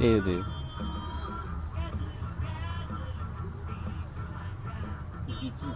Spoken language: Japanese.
い有，네 네. 이柱